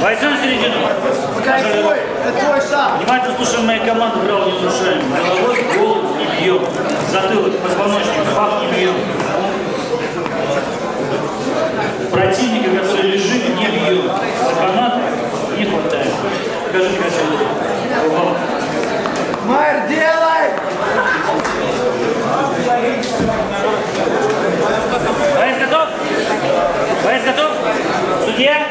Бойцы на середину. Кайфуй, это твой шаг. Внимательно слушаем моей команды, право не нарушаем. Головой голову не бьем. Затылок, позвоночник, пах не бьем. Противника, который лежит, не бьем. За канаты не хватает. Покажите красиво. Майер, делай! Боец готов? Боец готов? Судья?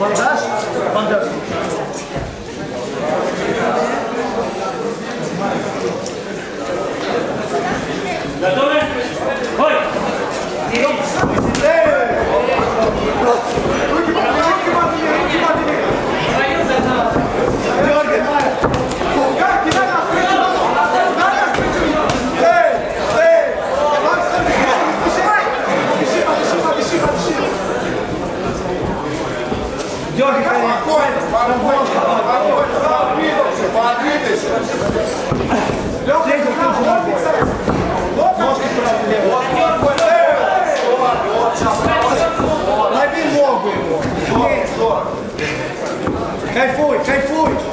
Montaż? Montaż. руки подними. Дергай, Майер. Как? Кидай нас, кричу. Дай нас, кричу. Эй! Эй! Seja o teu jumador. Mostra o teu negócio. Vai bem logo, irmão. Quem foi? Quem foi?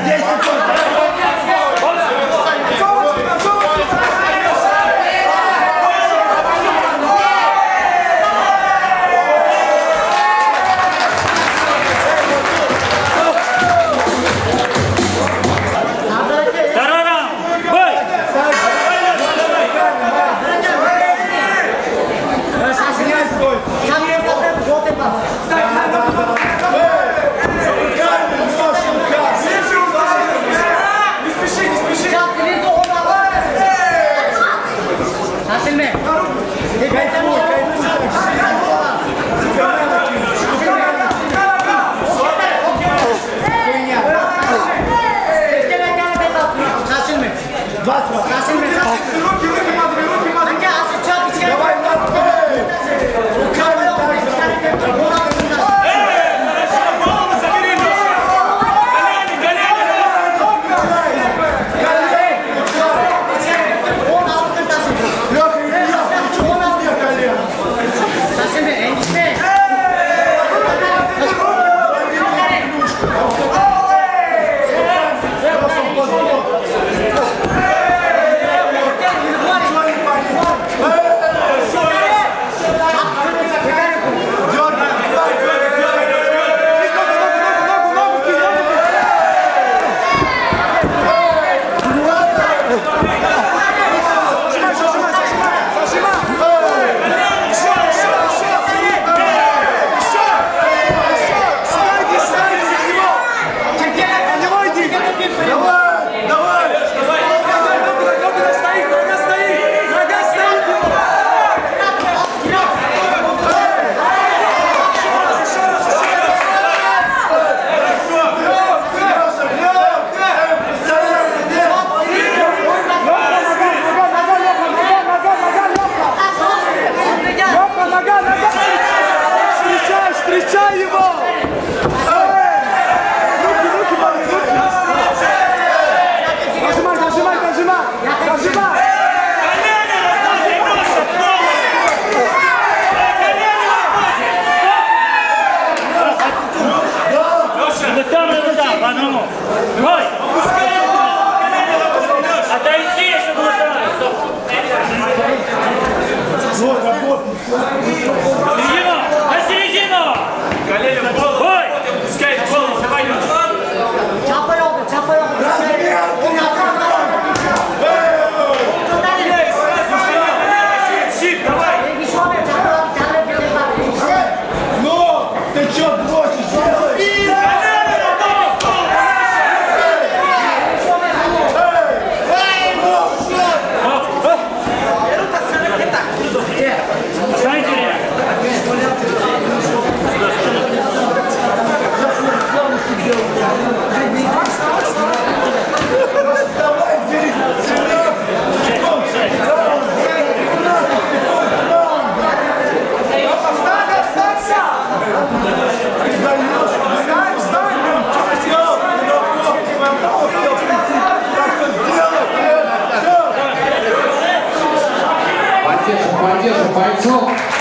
Desse contrato. by.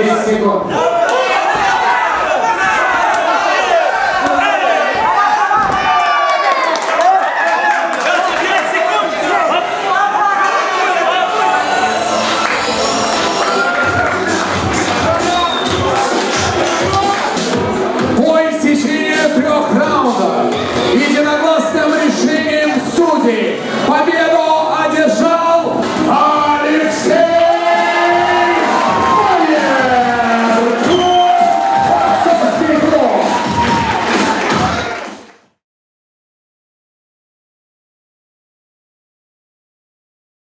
Esse encontro.